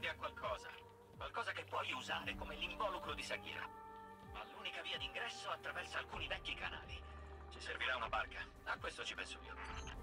guardia ha qualcosa. Qualcosa che puoi usare come l'involucro di Sagira. Ma l'unica via d'ingresso attraversa alcuni vecchi canali. Ci servirà una barca. A questo ci penso io.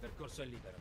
Percorso è libero.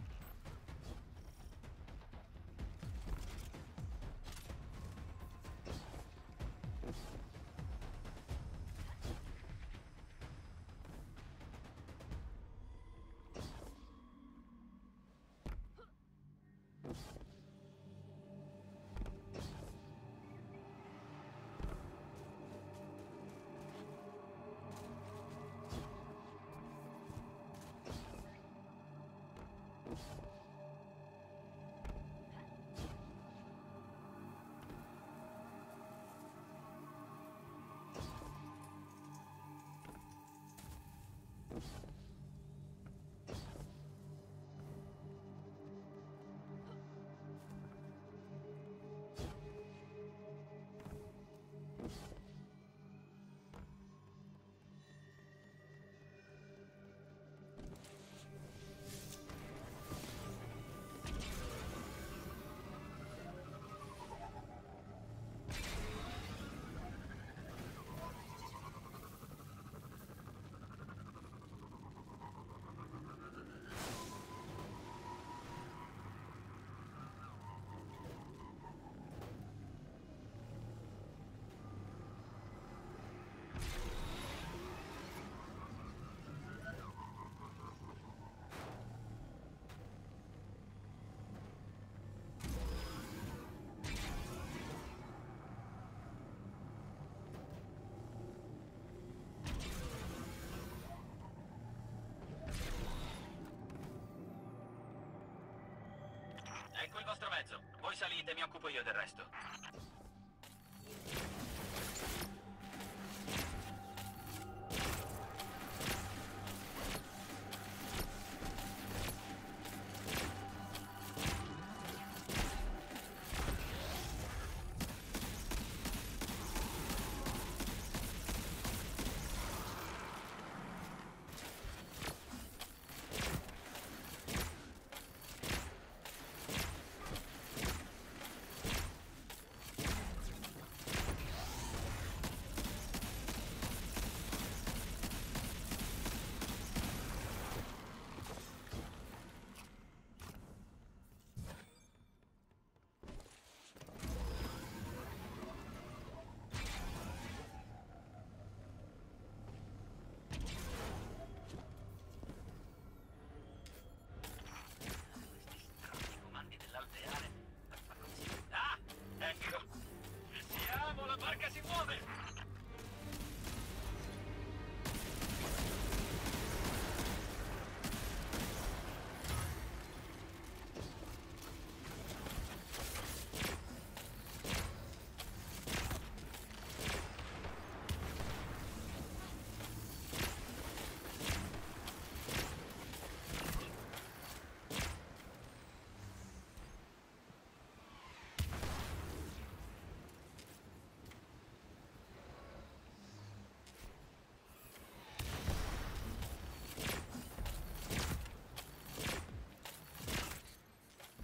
Ecco il vostro mezzo. Voi salite, mi occupo io del resto.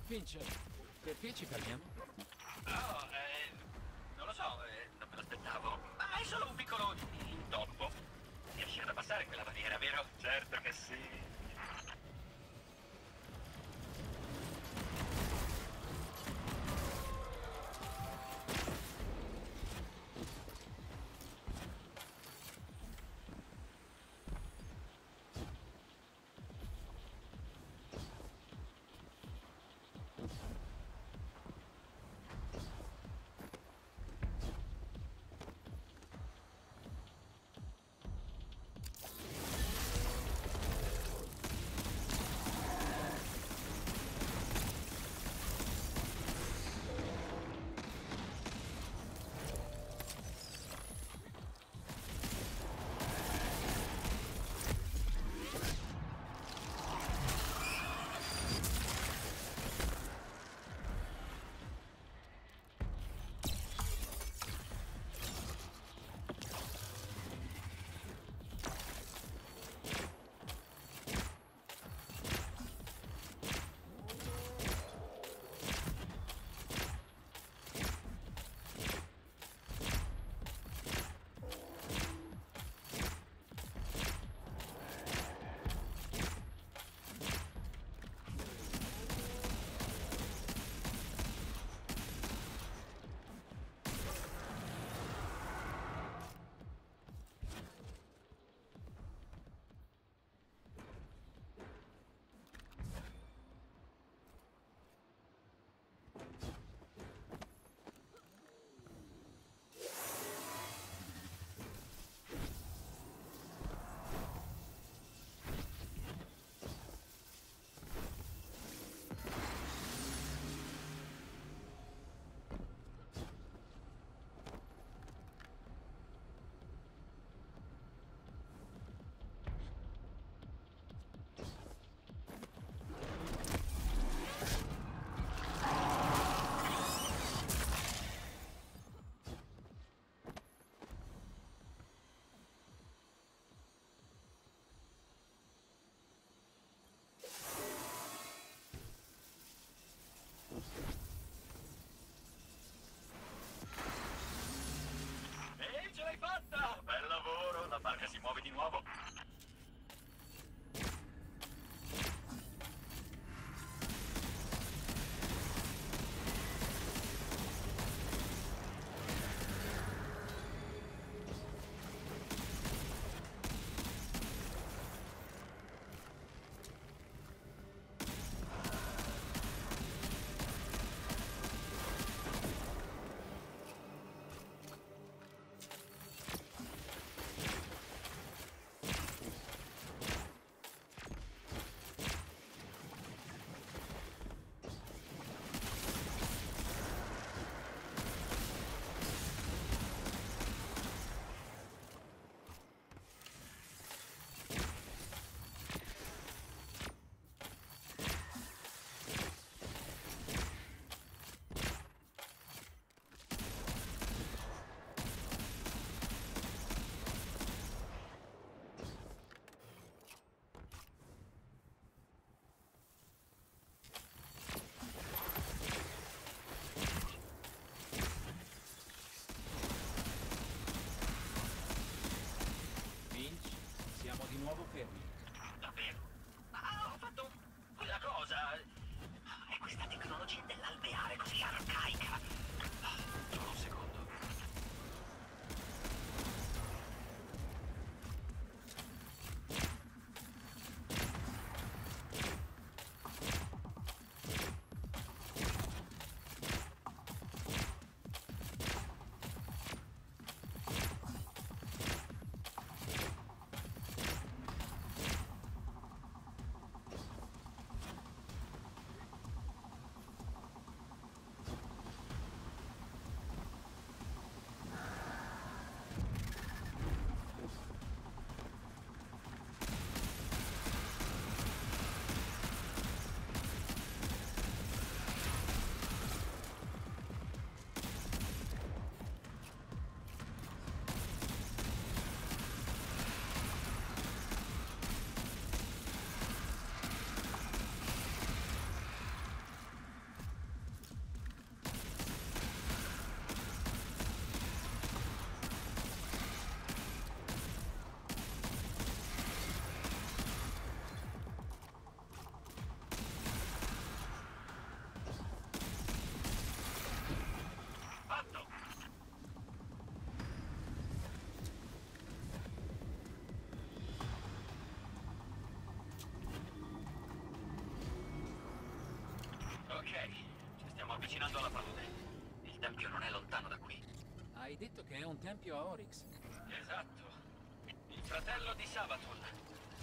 Fincher, perché ci fermiamo? No, eh, non lo so, eh, non me l'aspettavo. Ma è solo un piccolo intoppo. Riuscire a passare quella barriera, vero? Certo che sì. Virgin Lava. Detto che è un tempio a Oryx. Esatto. Il fratello di Sabaton.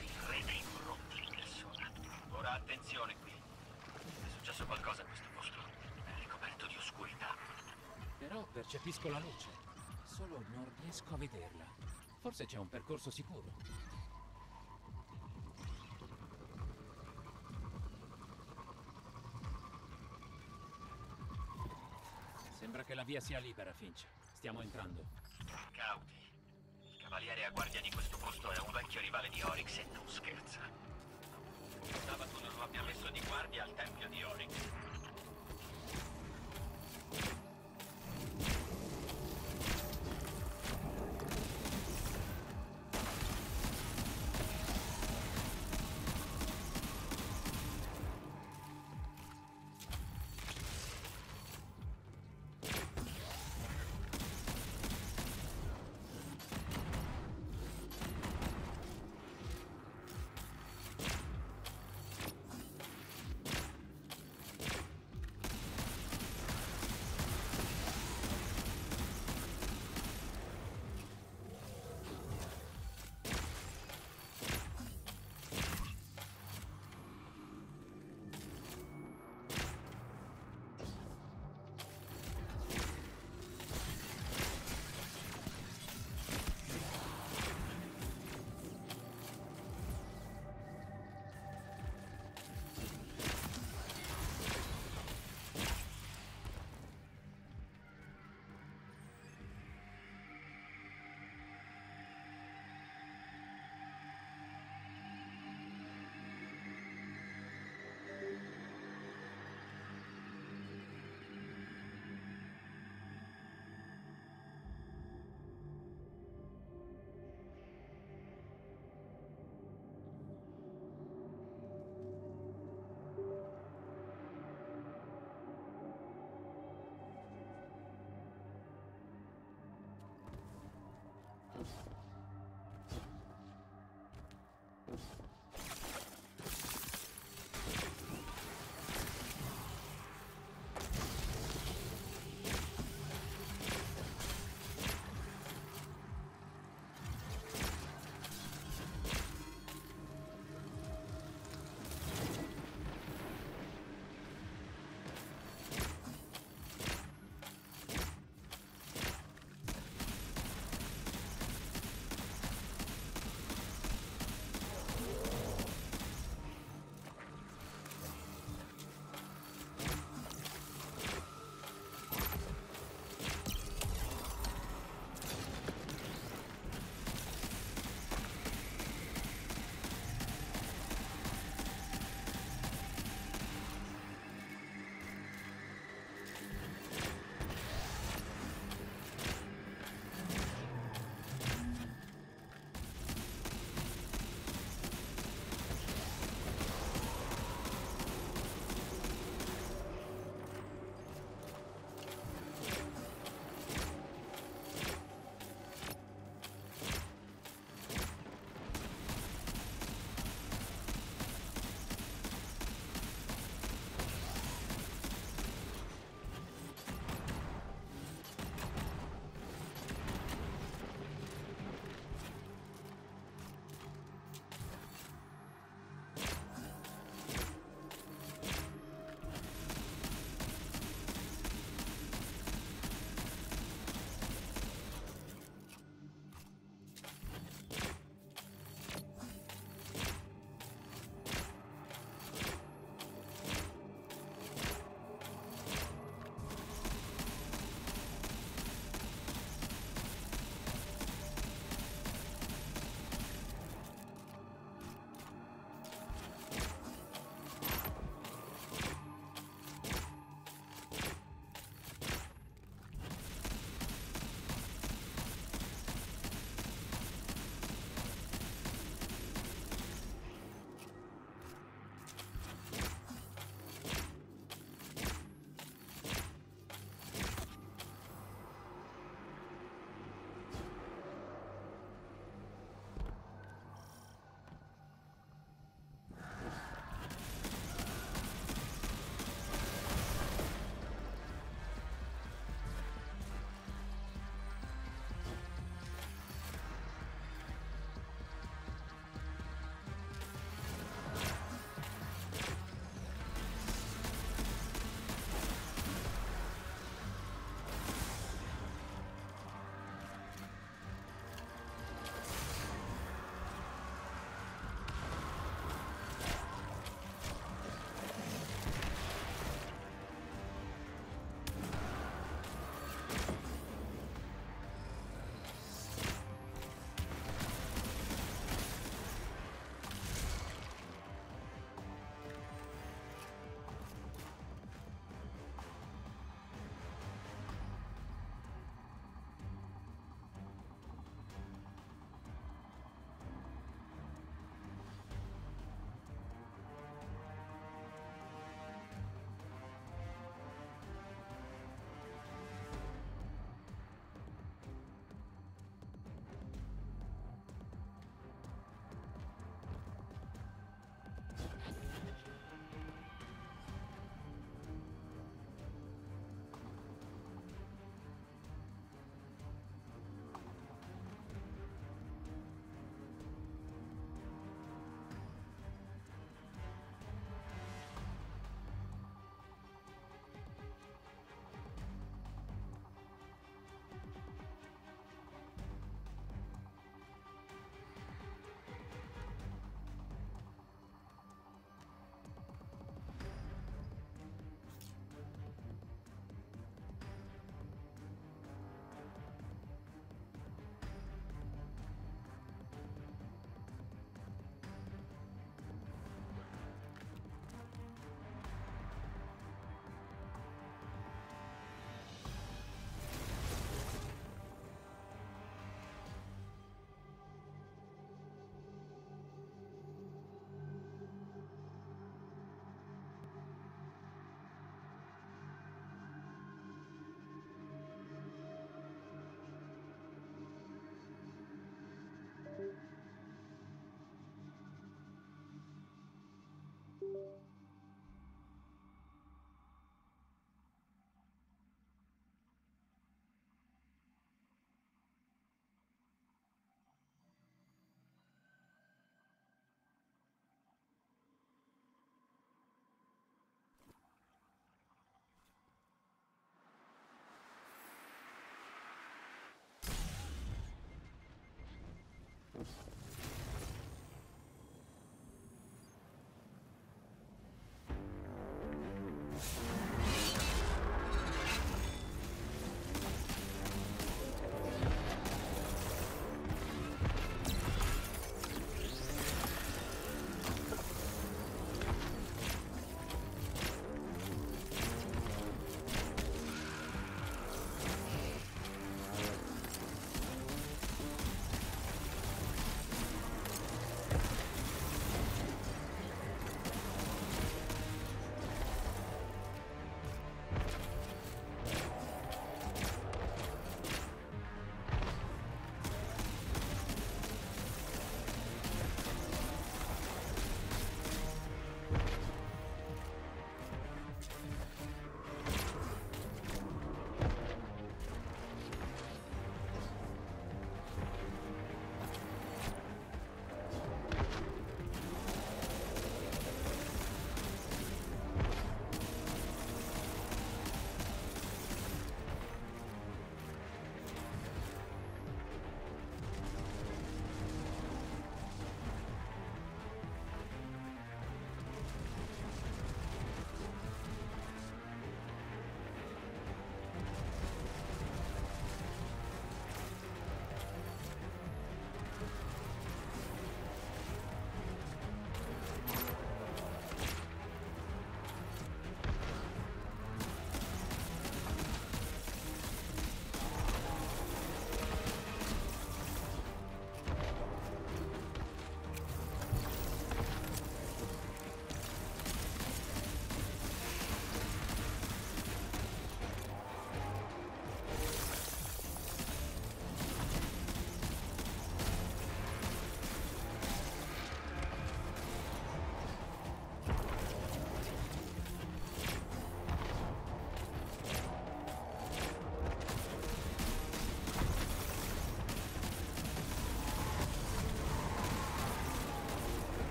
Il re dei corrotti in persona. Ora attenzione qui. È successo qualcosa a questo posto. È ricoperto di oscurità. Però percepisco la luce. Solo non riesco a vederla. Forse c'è un percorso sicuro. Sembra che la via sia libera, Finch. Stiamo entrando. Cauti. Il cavaliere a guardia di questo posto è un vecchio rivale di Oryx e non scherza. Il sabato non lo abbia messo di guardia al tempio di Oryx.